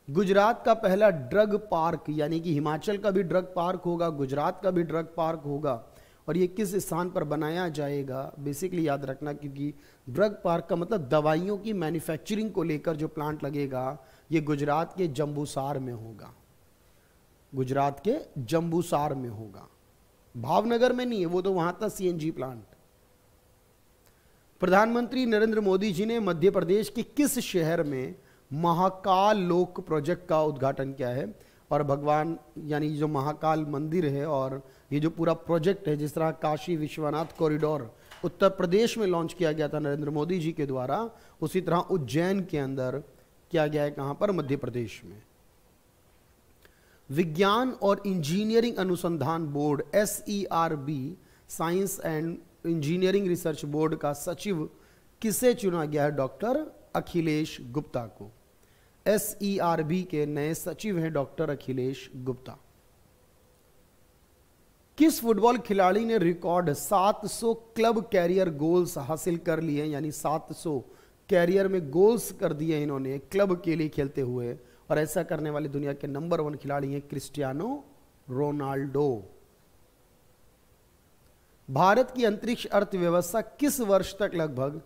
गुजरात का पहला ड्रग पार्क यानी कि हिमाचल का भी ड्रग पार्क होगा, गुजरात का भी ड्रग पार्क होगा, और ये किस स्थान पर बनाया जाएगा बेसिकली याद रखना क्योंकि ड्रग पार्क का मतलब दवाइयों की मैन्युफैक्चरिंग को लेकर जो प्लांट लगेगा, ये गुजरात के जम्बूसार में होगा। गुजरात के जम्बूसार में होगा। भावनगर में नहीं है, वो तो वहाँ था सीएनजी प्लांट प्रधानमंत्री नरेंद्र मोदी जी ने मध्य प्रदेश के किस शहर में महाकाल लोक प्रोजेक्ट का उद्घाटन किया है और भगवान, यानी जो महाकाल मंदिर है और ये जो पूरा प्रोजेक्ट है, जिस तरह काशी विश्वनाथ कॉरिडोर उत्तर प्रदेश में लॉन्च किया गया था नरेंद्र मोदी जी के द्वारा, उसी तरह उज्जैन के अंदर किया गया है कहाँ पर? मध्य प्रदेश में। विज्ञान और इंजीनियरिंग अनुसंधान board S E R B science and engineering research board का सचिव किसे चुना गया है? डॉक्टर अखिलेश गुप्ता को। एस ई आर बी के नए सचिव हैं डॉक्टर अखिलेश गुप्ता। किस फुटबॉल खिलाड़ी ने रिकॉर्ड 700 क्लब कैरियर गोल्स हासिल कर लिए यानी 700 कैरियर में गोल्स कर दिए इन्होंने क्लब के लिए खेलते हुए। और ऐसा करने वाले दुनिया के नंबर वन खिलाड़ी हैं क्रिस्टियानो रोनाल्डो। भारत की अंतरिक्ष अर्थव्यवस्था किस वर्ष तक लगभग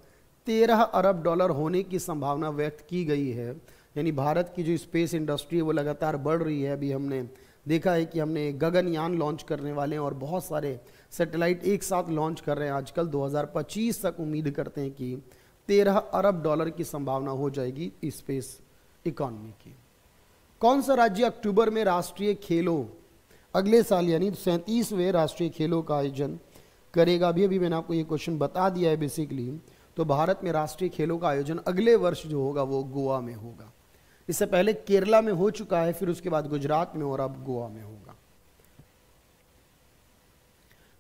तेरह अरब डॉलर होने की संभावना व्यक्त की गई है? यानी भारत की जो स्पेस इंडस्ट्री है वो लगातार बढ़ रही है। अभी हमने देखा है कि हमने गगनयान लॉन्च करने वाले हैं और बहुत सारे सैटेलाइट एक साथ लॉन्च कर रहे हैं। आजकल 2025 तक उम्मीद करते हैं कि तेरह अरब डॉलर की संभावना हो जाएगी स्पेस इकॉनमी की। कौन सा राज्य अक्टूबर में राष्ट्रीय खेलों, अगले साल यानी सैंतीसवें राष्ट्रीय खेलों का आयोजन करेगा? अभी अभी मैंने आपको ये क्वेश्चन बता दिया है बेसिकली तो भारत में राष्ट्रीय खेलों का आयोजन अगले वर्ष जो होगा वो गोवा में होगा। इससे पहले केरला में हो चुका है, फिर उसके बाद गुजरात में और अब गोवा में होगा।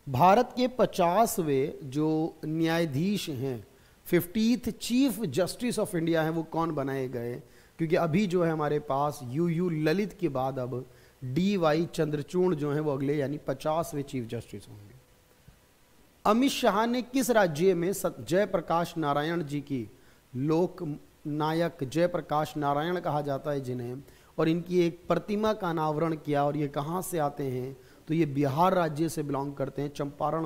भारत के पचासवें जो न्यायाधीश हैं, fiftieth chief justice of India है, वो कौन बनाए गए? क्योंकि अभी जो है हमारे पास यू यू ललित के बाद अब डी वाई चंद्रचूड़ जो है, वो अगले यानी पचासवें चीफ जस्टिस होंगे। अमित शाह ने किस राज्य में जयप्रकाश नारायण जी की लोक नायक जयप्रकाश नारायण कहा जाता है जिन्हें, और इनकी एक प्रतिमा का अनावरण किया और ये कहाँ से आते हैं? तो ये बिहार राज्य से बिलोंग करते हैं, चंपारण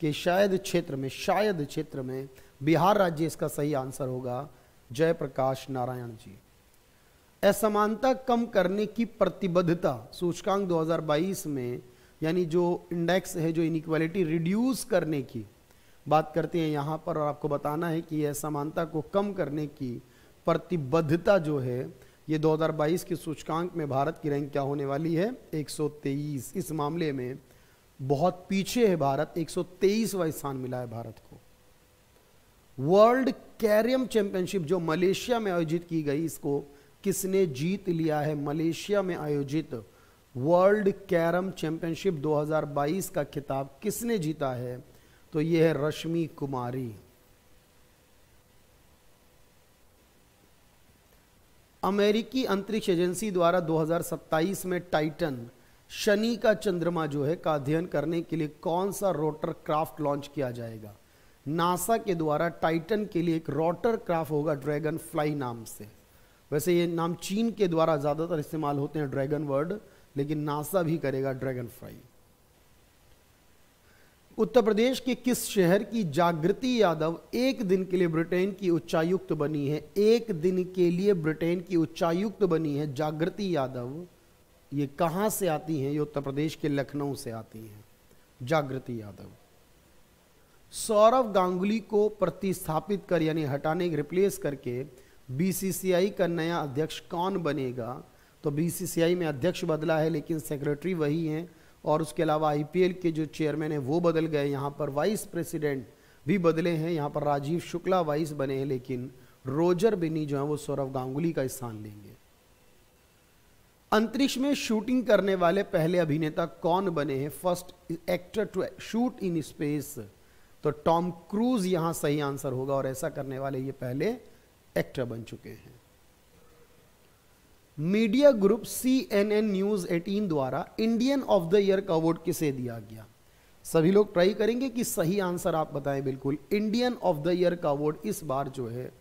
के शायद क्षेत्र में, शायद क्षेत्र में बिहार राज्य इसका सही आंसर होगा, जयप्रकाश नारायण जी। असमानता कम करने की प्रतिबद्धता, सूचकांक 2022 में, यानी जो इंडेक्स है, जो इनक्वालिटी रिड्यूस करने की, बात करते हैं यहाँ पर और आपको बताना है कि असमानता को कम करने की प्रतिबद्धता जो है, ये 2022 के सूचकांक में भारत की रैंक क्या होने वाली है? 123 इस मामले में बहुत पीछे है भारत 123वां स्थान मिला है भारत को। वर्ल्ड कैरियम चैंपियनशिप जो मलेशिया में आयोजित की गई, इसको किसने जीत लिया है? मलेशिया में आयोजित वर्ल्ड कैरम चैंपियनशिप 2022 का खिताब किसने जीता है? तो यह है रश्मि कुमारी। अमेरिकी अंतरिक्ष एजेंसी द्वारा 2027 में टाइटन शनि का चंद्रमा जो है का अध्ययन करने के लिए कौन सा रोटर क्राफ्ट लॉन्च किया जाएगा? नासा के द्वारा टाइटन के लिए एक रोटर क्राफ्ट होगा ड्रैगन फ्लाई नाम से। वैसे ये नाम चीन के द्वारा ज़्यादातर इस्तेमाल होते हैं ड्रैगन वर्ड, लेकिन नासा भी करेगा ड्रैगन फ्लाई। उत्तर प्रदेश के किस शहर की जागृति यादव एक दिन के लिए ब्रिटेन की उच्चायुक्त बनी है? एक दिन के लिए ब्रिटेन की उच्चायुक्त बनी है जागृति यादव। ये कहाँ से आती हैं? ये उत्तर प्रदेश के लखनऊ से आती हैं। जागृति यादव। सौरव गांगुली को प्रतिस्थापित कर, यानी हटाने रिप्लेस करके बीसीसीआई का नया अध्यक्ष कौन बनेगा? तो बीसीसीआई में अध्यक्ष बदला है, लेकिन सेक्रेटरी वही हैं। और उसके अलावा आईपीएल के जो चेयरमैन हैं, वो बदल गए। यहाँ पर वाइस प्रेसिडेंट भी बदले हैं। यहाँ पर राजीव शुक्ला वाइस बने हैं, लेकिन रोजर बिनी जो है, वो सौरव गांगुली का स्थान लेंगे। अंतरिक्ष में शूटिंग करने वाले पहले अभिनेता कौन बने हैं? First actor to shoot in space तो टॉम क्रूज यहाँ सही आंसर होगा और ऐसा करने वाले ये पहले एक्टर बन चुके हैं। Media group C N N news 18 द्वारा इंडियन ऑफ़ द ईयर का अवार्ड किसे दिया गया? सभी लोग ट्राई करेंगे कि सही आंसर आप बताएँ बिल्कुल। इंडियन ऑफ़ द ईयर का अवार्ड इस बार जो है,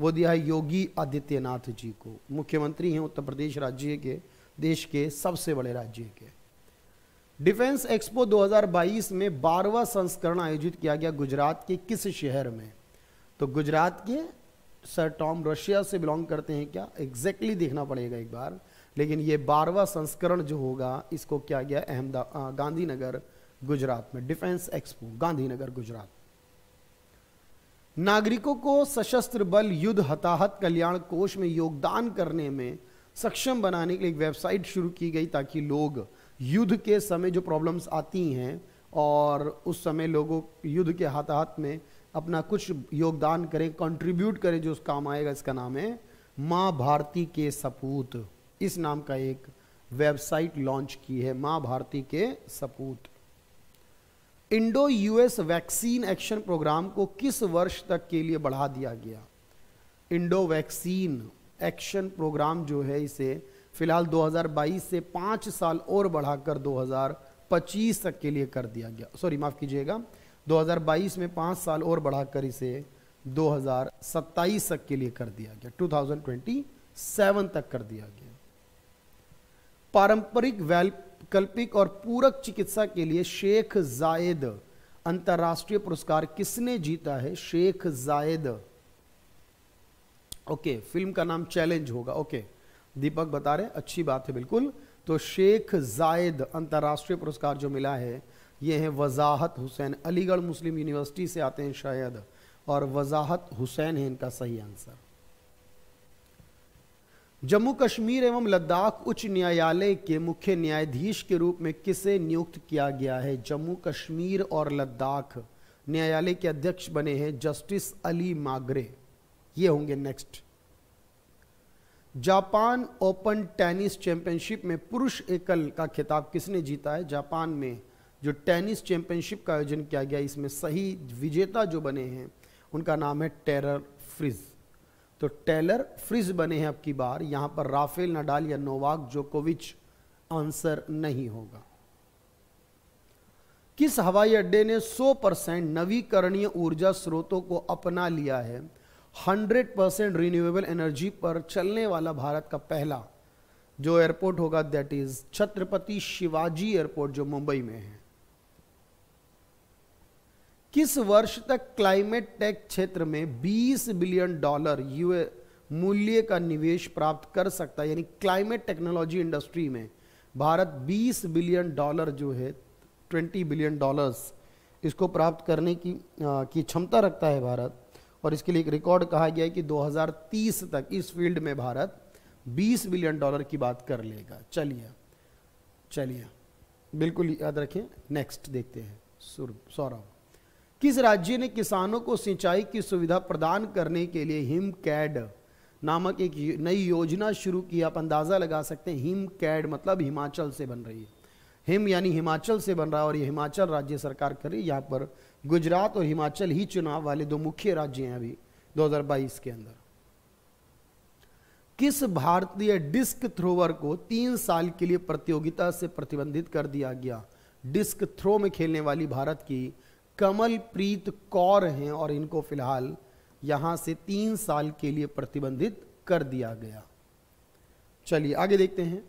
वो दिया है योगी आदित्यनाथ जी को। मुख्यमंत्री हैं उत्तर प्रदेश राज्य के, देश के सबसे बड़े राज्य के। डिफेंस एक्सपो 2022 में बारवा संस्करण आयोजित किया गया गुजरात के किस शहर में? तो गुजरात के सर टॉम रशिया से बिलोंग करते हैं क्या? एग्जैक्टली exactly देखना पड़ेगा एक बार। लेकिन ये बारवा संस्करण जो होगा, इसको क्या गया? अहमदा गांधीनगर, गुजरात में। Defence expo Gandhinagar, Gujarat. नागरिकों को सशस्त्र बल, युद्ध, हताहत, कल्याण कोष में योगदान करने में सक्षम बनाने के लिए एक वेबसाइट शुरू की गई ताकि लोग युद्ध के समय जो प्रॉब्लम्स आती हैं और उस समय लोगों, युद्ध के हाथात में अपना कुछ योगदान करें कंट्रीब्यूट करें जो उस काम आएगा, इसका नाम है माँ भारती के सपूत। इस नाम का एक वेबसाइट लॉन्च की है, माँ भारती के सपूत। Indo US vaccine action programme को किस वर्ष तक के लिए बढ़ा दिया गया? इंडो वैक्सीन एक्शन प्रोग्राम जो है, इसे फ़िलहाल 2022 से पाँच साल और बढ़ाकर 2025 तक के लिए कर दिया गया। सॉरी, माफ़ कीजिएगा 2022 में पाँच साल और बढ़ाकर इसे 2027 तक के लिए कर दिया गया। 2027 तक कर दिया गया। पारंपरिक वैकल्पिक और पूरक चिकित्सा के लिए शेख जायद अंतर्राष्ट्रीय पुरस्कार किसने जीता है? शेख जायद। ओके, फ़िल्म का नाम चैलेंज होगा। ओके, दीपक बता रहे अच्छी बात है, बिल्कुल। तो शेख जायद अंतर्राष्ट्रीय पुरस्कार जो मिला है ये है वजाहत हुसैन। अलीगढ़ मुस्लिम यूनिवर्सिटी से आते हैं शायद, और वजाहत हुसैन है इनका सही आंसर। जम्मू कश्मीर एवं लद्दाख उच्च न्यायालय के मुख्य न्यायाधीश के रूप में किसे नियुक्त किया गया है? जम्मू कश्मीर और लद्दाख न्यायालय के अध्यक्ष बने हैं जस्टिस अली मागरे। ये होंगे next. Japan open tennis championship में पुरुष एकल का खिताब किसने जीता है? जापान में जो टेनिस चैंपियनशिप का आयोजन किया गया, इसमें सही विजेता जो बने हैं, उनका नाम है टेरर फ्रिज। तो टेलर फ्रिज बने हैं अब की बार, यहाँ पर राफेल, नडाल या नोवाक जोकोविच आंसर नहीं होगा। किस हवाई अड्डे ने 100 परसेंट नवीकरणीय ऊर्जा स्रोतों को अपना लिया है? 100 परसेंट रिन्यूएबल एनर्जी पर चलने वाला भारत का पहला, जो एयरपोर्ट होगा that is Chhatrapati Shivaji airport जो मुंबई में है। किस वर्ष तक क्लाइमेट टेक क्षेत्र में 20 बिलियन डॉलर यूए मूल्य का निवेश प्राप्त कर सकता है? यानी क्लाइमेट टेक्नोलॉजी इंडस्ट्री में भारत 20 बिलियन डॉलर जो है 20 बिलियन डॉलर्स इसको प्राप्त करने की आ, की क्षमता रखता है भारत। और इसके लिए एक रिकॉर्ड कहा गया है कि 2030 तक इस फ़ील्ड में भारत 20 बिलियन डॉलर की बात कर लेगा। चलिए चलिए बिल्कुल याद रखें। नेक्स्ट देखते हैं। सौरभ। किस राज्य ने किसानों को सिंचाई की सुविधा प्रदान करने के लिए हिम कैड नामक एक नई योजना शुरू की? आप अंदाज़ा लगा सकते हैं हिम कैड मतलब हिमाचल से बन रही है। हिम यानी हिमाचल से बन रहा है और ये हिमाचल राज्य सरकार कर रही है। यहाँ पर गुजरात और हिमाचल ही चुनाव वाले दो मुख्य राज्य हैं अभी 2022 के अंदर। किस भारतीय डिस्क थ्रोवर को तीन साल के लिए प्रतियोगिता से प्रतिबंधित कर दिया गया? डिस्क थ्रो में खेलने वाली भारत की कमलप्रीत कौर हैं और इनको फ़िलहाल यहाँ से तीन साल के लिए प्रतिबंधित कर दिया गया। चलिए, आगे देखते हैं।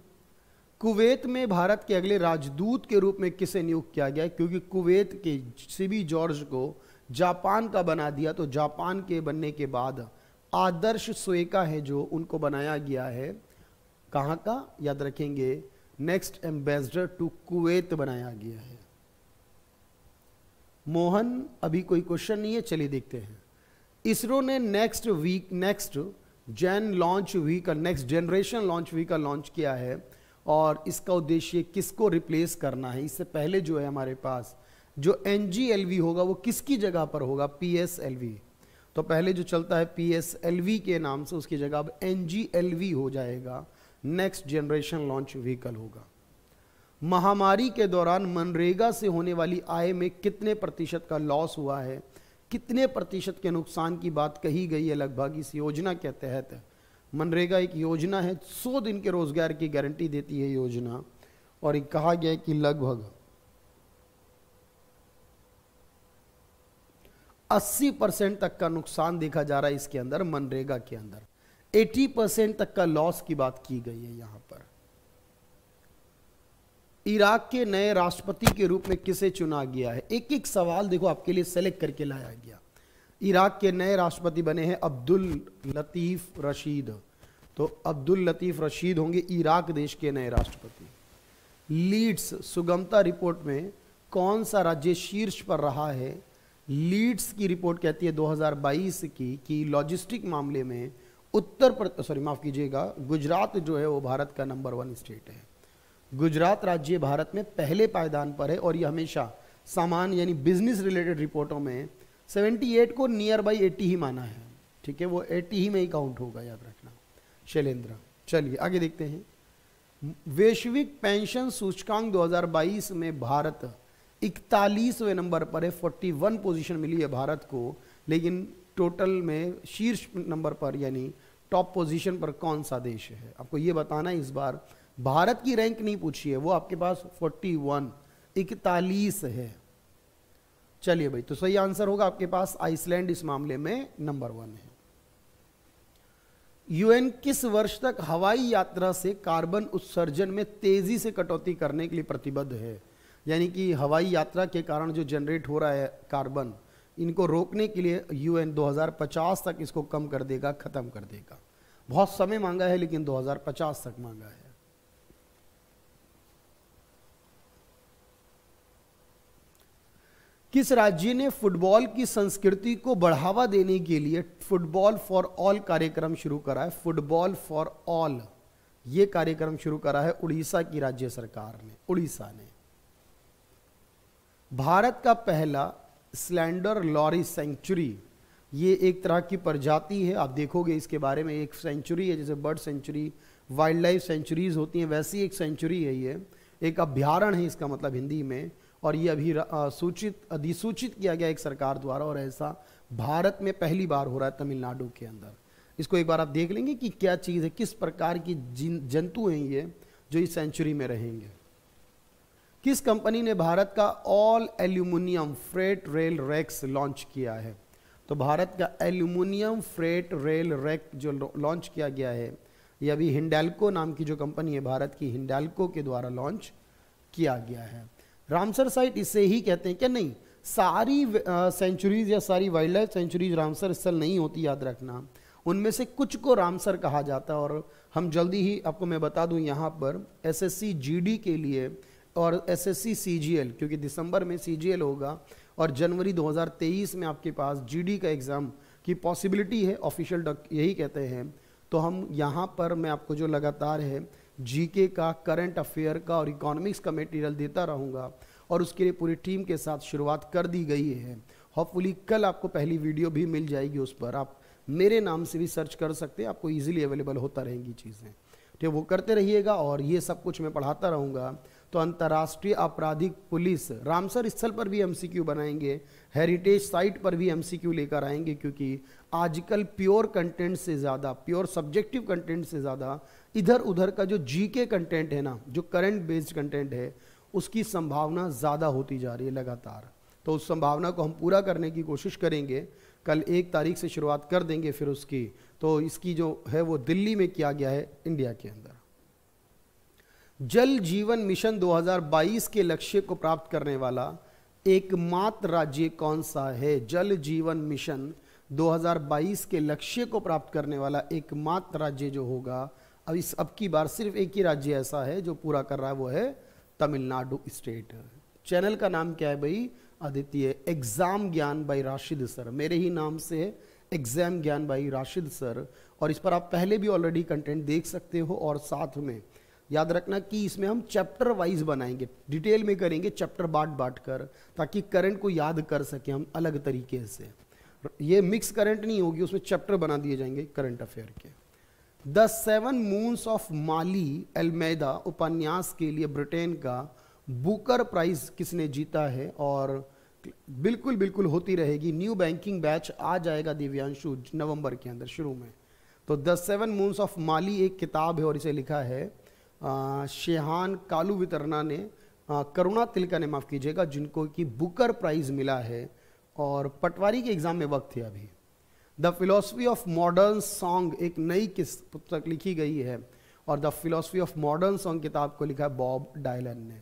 कुवैत में भारत के अगले राजदूत के रूप में किसे नियुक्त किया गया? क्योंकि कुवैत के सीबी जॉर्ज को जापान का बना दिया तो जापान के बनने के बाद आदर्श स्वेका है जो उनको बनाया गया है। कहाँ का? याद रखेंगे, नेक्स्ट एम्बेसडर टू कुवैत बनाया गया है। मोहन, अभी कोई क्वेश्चन नहीं है, चलिए देखते हैं। इसरो ने next week next gen launch vehicle next generation launch vehicle launch किया है और इसका उद्देश्य किसको रिप्लेस करना है? इससे पहले जो है हमारे पास, जो एनजीएलवी होगा, वो किसकी जगह पर होगा? पीएसएलवी तो पहले जो चलता है पी के नाम से, उसकी जगह अब एन हो जाएगा। नेक्स्ट जनरेशन लॉन्च व्हीकल होगा। महामारी के दौरान मनरेगा से होने वाली आय में कितने प्रतिशत का लॉस हुआ है? कितने प्रतिशत के नुकसान की बात कही गई है लगभग? इस योजना के तहत मनरेगा एक योजना है, सौ दिन के रोज़गार की गारंटी देती है योजना। और एक कहा गया कि लगभग 80 परसेंट तक का नुकसान देखा जा रहा है इसके अंदर, मनरेगा के अंदर। 80 परसेंट तक का लॉस की बात की गई है यहाँ पर। इराक के नए राष्ट्रपति के रूप में किसे चुना गया है? एक एक सवाल देखो आपके लिए सेलेक्ट करके लाया गया। इराक के नए राष्ट्रपति बने हैं अब्दुल लतीफ रशीद। तो अब्दुल लतीफ रशीद होंगे इराक देश के नए राष्ट्रपति। लीड्स, सुगमता रिपोर्ट में कौन सा राज्य शीर्ष पर रहा है? लीड्स की रिपोर्ट कहती है 2022 की कि लॉजिस्टिक मामले में उत्तर प्रदेश सॉरी, माफ़ कीजिएगा, गुजरात जो है वो भारत का नंबर वन स्टेट है। गुजरात राज्य भारत में पहले पायदान पर है और ये हमेशा सामान यानी बिज़नेस रिलेटेड रिपोर्टों में 78 को नियर बाई 80 ही माना है। ठीक है, वो 80 ही में ही काउंट होगा, याद रखना। शैलेंद्र, चलिए, आगे देखते हैं। वैश्विक पेंशन सूचकांक 2022 में भारत इकतालीसवें नंबर पर है 41 पोजीशन मिली है भारत को, लेकिन टोटल में शीर्ष नंबर पर यानी टॉप पोजीशन पर कौन सा देश है? आपको ये बताना है इस बार भारत की रैंक नहीं पूछी है वो आपके पास 41 इकतालीस है। चलिए भाई तो सही आंसर होगा आपके पास आइसलैंड इस मामले में नंबर वन है। यूएन किस वर्ष तक हवाई यात्रा से कार्बन उत्सर्जन में तेज़ी से कटौती करने के लिए प्रतिबद्ध है? यानी कि हवाई यात्रा के कारण जो जनरेट हो रहा है कार्बन, इनको रोकने के लिए यूएन 2050 तक इसको कम कर देगा, खत्म कर देगा। बहुत समय मांगा है, लेकिन 2050 तक मांगा है। किस राज्य ने फुटबॉल की संस्कृति को बढ़ावा देने के लिए फुटबॉल फॉर ऑल कार्यक्रम शुरू करा है? Football for all. ये कार्यक्रम शुरू करा है उड़ीसा की राज्य सरकार ने, उड़ीसा ने। भारत का पहला स्लैंडर लॉरी सेंचुरी ये एक तरह की प्रजाति है। आप देखोगे इसके बारे में एक सेंचुरी है, जैसे bird sanctuary wildlife sanctuaries होती हैं, वैसी एक सेंचुरी है ये। एक अभ्यारण है इसका मतलब हिंदी में। और ये अभी सूचित, अधिसूचित किया गया एक सरकार द्वारा और ऐसा भारत में पहली बार हो रहा है तमिलनाडु के अंदर। इसको एक बार आप देख लेंगे कि क्या चीज़ है, किस प्रकार की जंतु हैं ये जो इस सेंचुरी में रहेंगे। किस कंपनी ने भारत का all aluminium freight rail racks launch किया है? तो भारत का एल्यूमिनियम फ्रेट रेल रैक जो लॉन्च किया गया है, ये अभी हिंडेल्को नाम की जो कंपनी है, भारत की हिंडाल्को के द्वारा लॉन्च किया गया है। रामसर साइट इसे ही कहते हैं क्या नहीं, सारी सेंचुरीज या सारी वाइल्ड लाइफ सेंचुरीज रामसर स्थल नहीं होती, याद रखना। उनमें से कुछ को रामसर कहा जाता है और हम जल्दी ही आपको मैं बता दूँ यहाँ पर एसएससी जीडी के लिए और एसएससी सीजीएल क्योंकि दिसंबर में सीजीएल होगा और जनवरी 2023 में आपके पास जीडी का एग्ज़ाम की पॉसिबिलिटी है ऑफिशियल यही कहते हैं। तो हम यहाँ पर, मैं आपको जो लगातार है जीके का करंट अफेयर का और इकोनॉमिक्स का मटेरियल देता रहूँगा और उसके लिए पूरी टीम के साथ शुरुआत कर दी गई है। होपफुली कल आपको पहली वीडियो भी मिल जाएगी उस पर। आप मेरे नाम से भी सर्च कर सकते हैं, आपको इजीली अवेलेबल होता रहेंगी चीज़ें। ठीक वो करते रहिएगा और ये सब कुछ मैं पढ़ाता रहूँगा। तो अंतर्राष्ट्रीय आपराधिक पुलिस रामसर स्थल पर भी एमसीक्यू बनाएँगे हेरिटेज साइट पर भी एमसीक्यू लेकर आएँगे, क्योंकि आजकल प्योर कंटेंट से ज़्यादा प्योर सब्जेक्टिव कंटेंट से ज़्यादा इधर उधर का जो जीके कंटेंट है ना, जो करंट बेस्ड कंटेंट है, उसकी संभावना ज़्यादा होती जा रही है लगातार। तो उस संभावना को हम पूरा करने की कोशिश करेंगे। कल एक तारीख से शुरुआत कर देंगे फिर उसकी। तो इसकी जो है वो दिल्ली में किया गया है, इंडिया के अंदर। जल जीवन मिशन 2022 के लक्ष्य को प्राप्त करने वाला एकमात्र राज्य कौन सा है? जल जीवन मिशन 2022 के लक्ष्य को प्राप्त करने वाला एकमात्र राज्य जो होगा अब इस, अब की बार सिर्फ़ एक ही राज्य ऐसा है जो पूरा कर रहा है, वो है तमिलनाडु स्टेट। चैनल का नाम क्या है भाई? Aditya, exam Gyan by Rashid sir. मेरे ही नाम से exam Gyan by Rashid sir. और इस पर आप पहले भी ऑलरेडी कंटेंट देख सकते हो और साथ में याद रखना कि इसमें हम चैप्टर वाइज बनाएँगे। डिटेल में करेंगे चैप्टर बांट बांट कर, ताकि करंट को याद कर सके हम अलग तरीके से। ये मिक्स करंट नहीं होगी, उसमें चैप्टर बना दिए जाएँगे करंट अफेयर के। The seven moons of Maali Almeida उपन्यास के लिए ब्रिटेन का बुकर प्राइज किसने जीता है? और बिल्कुल बिल्कुल होती रहेगी। न्यू बैंकिंग बैच आ जाएगा दिव्यांशु नवंबर के अंदर, शुरू में। तो the seven moons of Maali एक किताब है और इसे लिखा है। शेहान कालू वितरना ने करुणा तिलका ने, माफ़ कीजिएगा, जिनको कि बुकर प्राइज़ मिला है। और पटवारी के एग्ज़ाम में वक्त थे अभी। The philosophy of modern song एक नई किस पुस्तक लिखी गई है, और the philosophy of modern song किताब को लिखा है बॉब डायलन ने।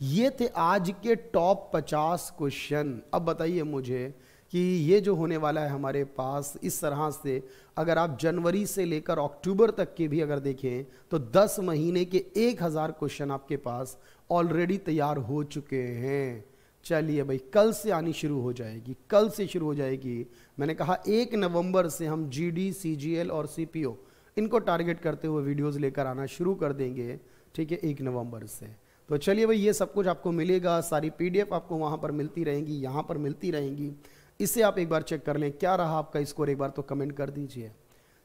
ये थे आज के टॉप पचास क्वेश्चन अब बताइए मुझे कि ये जो होने वाला है हमारे पास, इस तरह से अगर आप जनवरी से लेकर अक्टूबर तक के भी अगर देखें तो 10 महीने के 1000 क्वेश्चन आपके पास ऑलरेडी तैयार हो चुके हैं। चलिए भाई, कल से आनी शुरू हो जाएगी, कल से शुरू हो जाएगी। मैंने कहा, एक नवंबर से हम जीडी सीजीएल और सीपीओ इनको टारगेट करते हुए वीडियोस लेकर आना शुरू कर देंगे, ठीक है, एक नवंबर से। तो चलिए भाई, ये सब कुछ आपको मिलेगा, सारी पीडीएफ आपको वहाँ पर मिलती रहेंगी, यहाँ पर मिलती रहेंगी। इसे आप एक बार चेक कर लें, क्या रहा आपका स्कोर एक बार तो कमेंट कर दीजिए।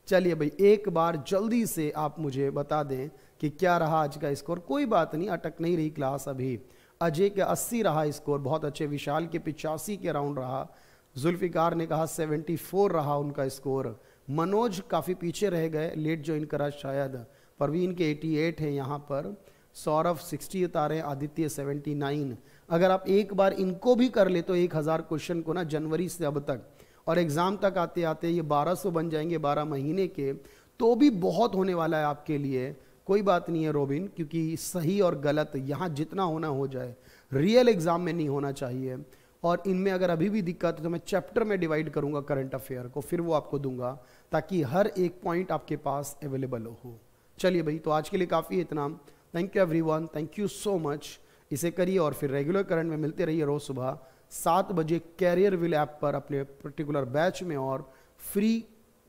चलिए भाई, एक बार जल्दी से आप मुझे बता दें कि क्या रहा आज का स्कोर कोई बात नहीं, अटक नहीं रही क्लास अभी। अजय के 80 रहा स्कोर, बहुत अच्छे, विशाल के पिचासी के राउंड रहा। जुल्फिकार ने कहा 74 रहा उनका स्कोर। मनोज काफ़ी पीछे रह गए लेट ज्वाइन करा शायद। परवीन के 88 हैं यहाँ पर। सौरभ 60 उतारे, आदित्य 79 अगर आप एक बार इनको भी कर ले तो एक हज़ार क्वेश्चन को ना जनवरी से अब तक। और एग्ज़ाम तक आते आते ये 1200 बन जाएँगे 12 महीने के तो भी बहुत होने वाला है आपके लिए। कोई बात नहीं है रोबिन, क्योंकि सही और गलत यहाँ जितना होना हो जाए रियल एग्ज़ाम में नहीं होना चाहिए। और इनमें अगर अभी भी दिक्कत है तो मैं चैप्टर में डिवाइड करूँगा करंट अफेयर को, फिर वो आपको दूँगा, ताकि हर एक पॉइंट आपके पास अवेलेबल हो। चलिए भाई तो आज के लिए काफ़ी इतना। Thank you every thank you so much इसे करिए और फिर रेगुलर करंट में मिलते रहिए रोज़ सुबह सात बजे कैरियर विल ऐप पर अपने पर्टिकुलर बैच में और फ्री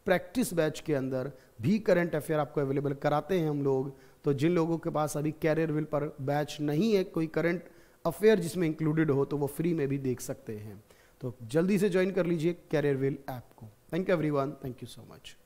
प्रैक्टिस बैच के अंदर भी करंट अफेयर आपको अवेलेबल कराते हैं हम लोग। तो जिन लोगों के पास अभी कैरियर विल पर बैच नहीं है, कोई करंट अफेयर जिसमें इंक्लूडेड हो तो वो फ्री में भी देख सकते हैं। तो जल्दी से ज्वाइन कर लीजिए कैरियर विल ऐप को। Thank you everyone thank you so much